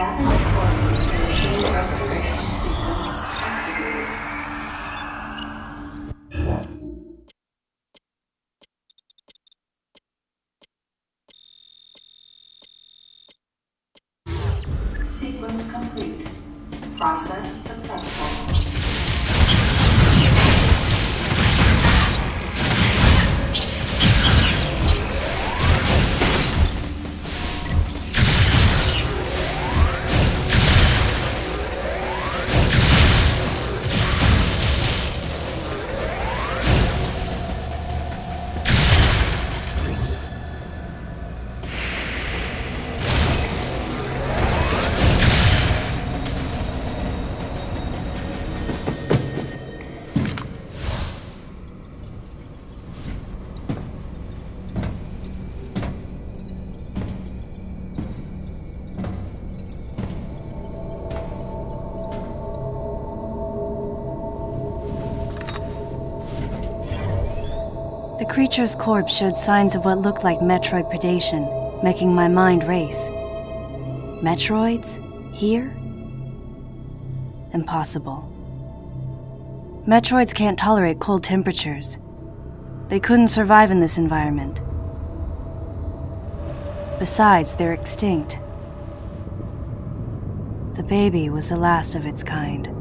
And machine restoration creature's corpse showed signs of what looked like Metroid predation, making my mind race. Metroids? Here? Impossible. Metroids can't tolerate cold temperatures. They couldn't survive in this environment. Besides, they're extinct. The baby was the last of its kind.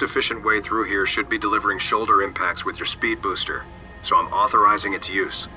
Most efficient way through here should be delivering shoulder impacts with your speed booster, so I'm authorizing its use.